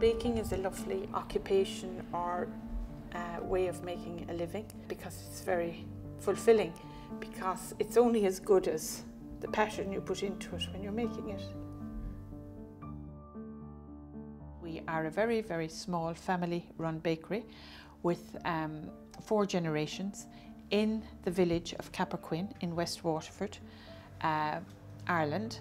Baking is a lovely occupation or uh, way of making a living because it's very fulfilling because it's only as good as the passion you put into it when you're making it. We are a very, very small family run bakery with um, four generations in the village of Cappoquin in West Waterford, uh, Ireland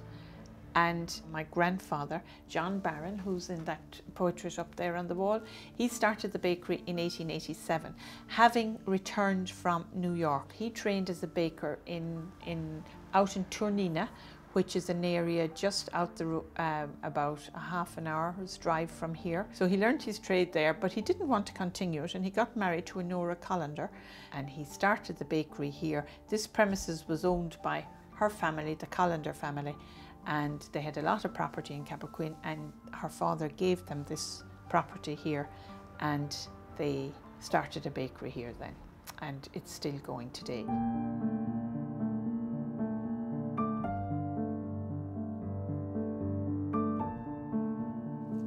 and my grandfather, John Barron, who's in that portrait up there on the wall, he started the bakery in 1887, having returned from New York. He trained as a baker in, in out in Tournina, which is an area just out the um, about a half an hour's drive from here. So he learned his trade there, but he didn't want to continue it, and he got married to Nora Collender, and he started the bakery here. This premises was owned by her family, the Collender family, and they had a lot of property in Cappoquin and her father gave them this property here and they started a bakery here then and it's still going today.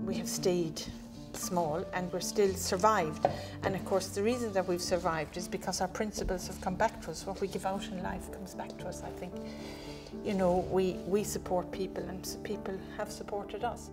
We have stayed small and we're still survived. And of course the reason that we've survived is because our principles have come back to us. What we give out in life comes back to us I think. You know, we, we support people and people have supported us.